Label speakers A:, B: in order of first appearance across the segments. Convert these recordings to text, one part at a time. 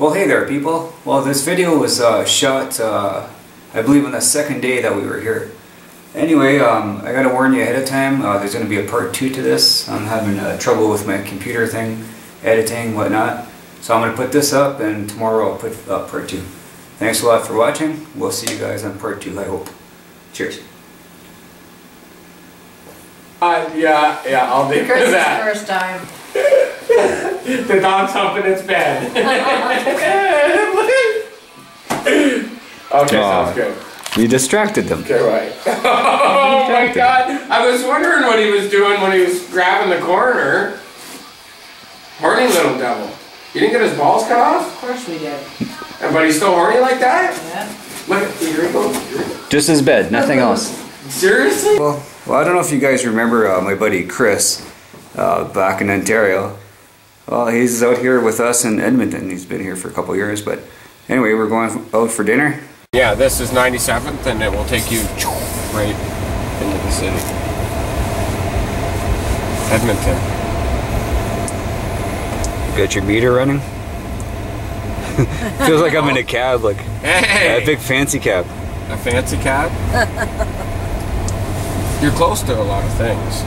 A: Well, hey there, people. Well, this video was uh, shot, uh, I believe, on the second day that we were here. Anyway, um, I gotta warn you ahead of time, uh, there's gonna be a part two to this. I'm having uh, trouble with my computer thing, editing, whatnot. So I'm gonna put this up, and tomorrow I'll put up part two. Thanks a lot for watching. We'll see you guys on part two, I hope. Cheers.
B: Uh, yeah, yeah, I'll do
C: Chris's
B: that.
C: first time.
B: The dog's humping its bed. okay, sounds good.
A: You distracted them.
B: Okay, right. Oh my god, I was wondering what he was doing when he was grabbing the corner. Horny little devil. You didn't get his balls cut off?
C: Of course we did.
B: And- But he's still horny like that?
C: Yeah.
B: Look, here he goes. Here he goes.
A: Just his bed, nothing else.
B: Seriously?
A: Well, well, I don't know if you guys remember uh, my buddy Chris uh, back in Ontario. Well, he's out here with us in Edmonton. He's been here for a couple years, but anyway, we're going out for dinner.
B: Yeah, this is 97th and it will take you right into the city. Edmonton.
A: Got your meter running? Feels like I'm in a cab, like
B: Hey!
A: a big fancy cab.
B: A fancy cab? You're close to a lot of things.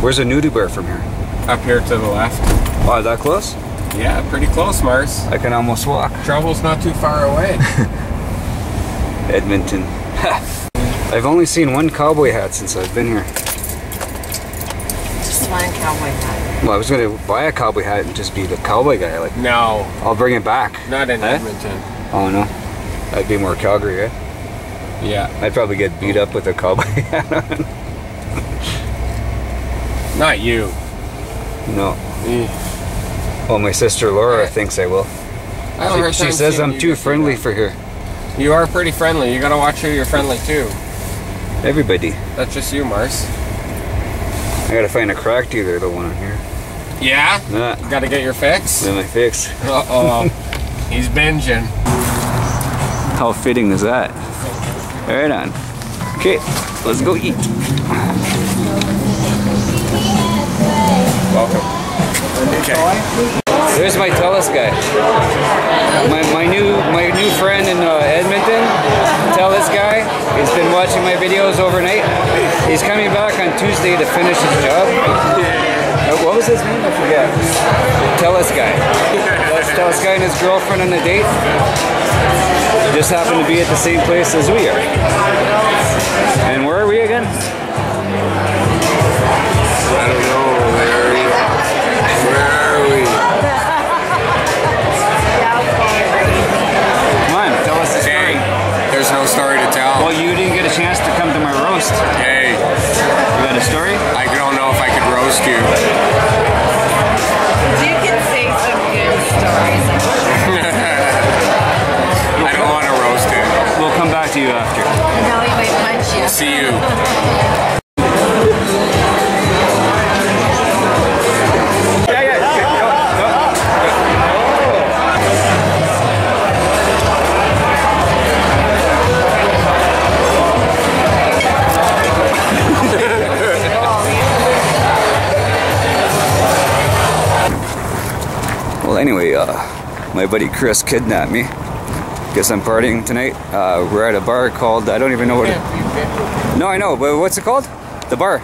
A: Where's a nudie bar from here?
B: Up here to the left.
A: Wow, that close?
B: Yeah, pretty close, Mars.
A: I can almost walk.
B: Trouble's not too far away.
A: Edmonton. I've only seen one cowboy hat since I've been here.
C: Just one cowboy hat.
A: Well, I was gonna buy a cowboy hat and just be the cowboy guy. Like,
B: no,
A: I'll bring it back.
B: not in
A: Eh?
B: Edmonton.
A: Oh no, that'd be more Calgary, right?
B: Yeah,
A: I'd probably get beat up with a cowboy hat on.
B: not you.
A: No.
B: Eh.
A: Well, my sister Laura thinks I will.
B: I
A: She, she says I'm too friendly for her.
B: You are pretty friendly. You gotta watch who you're friendly to.
A: Everybody.
B: That's just you, Mars.
A: I gotta find a crack dealer the one on here.
B: Yeah?
A: Nah,
B: Gotta get your fix?
A: then my fix.
B: Uh oh. He's binging.
A: How fitting is that? Right on. Okay, let's go eat.
B: Welcome. Okay.
A: There's my Telus guy. My, my new my new friend in uh, Edmonton, Telus guy. He's been watching my videos overnight. He's coming back on Tuesday to finish his job. Uh, what was his name? I forget. Telus guy. That's Telus guy and his girlfriend on a date. Just happened to be at the same place as we are. And where are we again?
B: I don't know,
A: Well, anyway, uh, my buddy Chris kidnapped me. Guess I'm partying tonight. Uh, we're at a bar called, I don't even know what it No, I know, but what's it called? The bar.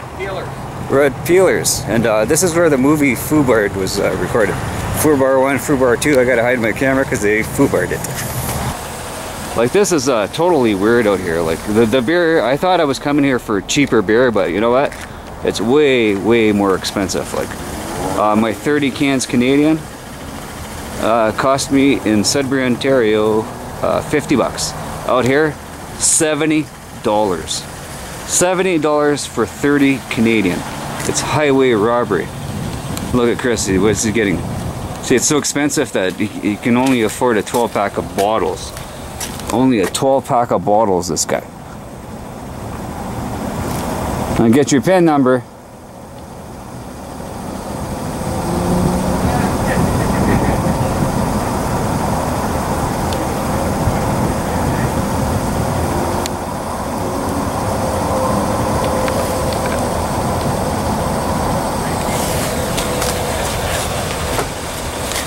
A: We're at Peelers, and uh, this is where the movie Foobarred was uh, recorded. FUBAR 1, FUBAR 2, I gotta hide my camera because they Foobarred it. Like, this is uh, totally weird out here. Like, the, the beer, I thought I was coming here for cheaper beer, but you know what? It's way, way more expensive. Like, uh, my 30 cans Canadian uh, cost me in Sudbury, Ontario, uh, 50 bucks. Out here, $70. $70 for 30 Canadian. It's highway robbery. Look at Chris, see, what's he getting? See, it's so expensive that he can only afford a 12 pack of bottles. Only a 12 pack of bottles, this guy. Now get your PIN number.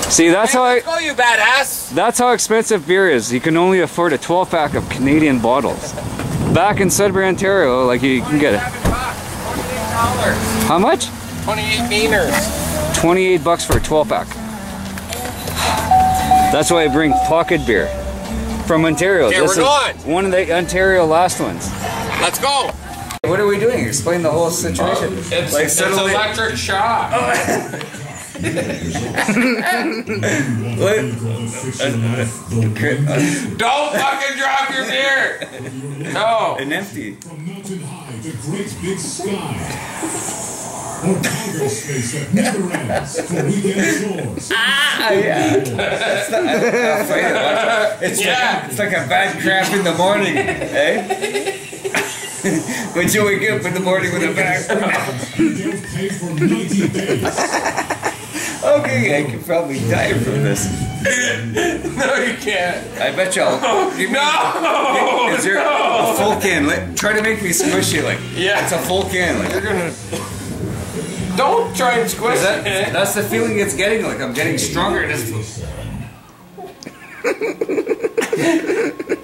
A: See, that's how I.
B: Go, you badass.
A: That's how expensive beer is. You can only afford a 12 pack of Canadian bottles. Back in Sudbury, Ontario, like you can get it. How much?
B: 28 meters.
A: 28 bucks for a 12 pack. That's why I bring pocket beer from Ontario.
B: Okay,
A: This
B: we're
A: is
B: going.
A: One of the Ontario last ones.
B: Let's go.
A: What are we doing? Explain the whole situation.
B: Uh, it's,
A: like
B: it's
A: suddenly,
B: electric shock. Don't fucking drop your beer. No.
A: an empty.
D: From mountain high to great big sky. Or cargo space that never ends for weekend chores.
A: Ah, yeah. That's not, I'm afraid of it. It's
B: Yeah.
A: like it's like a bad crap in the morning, eh? when you wake up in the morning with a bad cramp.
D: Details paid for 90 days.
A: Okay, I could probably die from this.
B: No, you can't.
A: I bet y'all. Give me-
B: No.
A: Is there a full can? Try to make me squishy like.
B: Yeah.
A: It's a full can. Like.
B: You're gonna. Don't try and squish
A: that,
B: it.
A: that's the feeling it's getting. Like I'm getting stronger. in This. I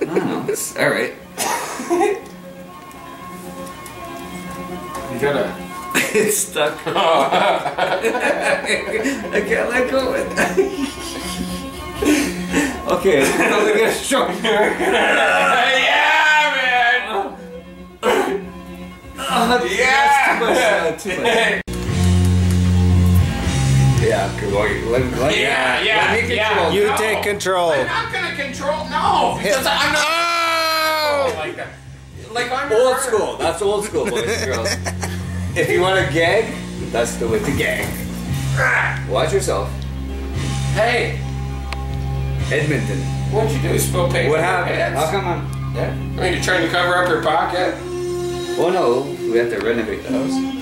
A: don't know. It's, all right.
B: You gotta.
A: It's stuck. I can't let go of it. okay, it's probably get stronger.
B: yeah, man. Yeah.
A: Too much, uh, too much. Yeah, good. Let, let,
B: Yeah, yeah,
A: let me
B: yeah. You
A: No.
B: take
E: control.
B: I'm not gonna control. No, because I'm not.
E: Oh!
B: Like that. Like I'm
A: Old school. That's old school, boys and girls if you want to gag, that's the way to gag. Watch yourself.
B: Hey!
A: Edmonton.
B: What'd you do? Spill paint.
A: What happened? How come I'm. Yeah?
B: I mean, you're trying to cover up your pocket?
A: Well, no. We have to renovate the house.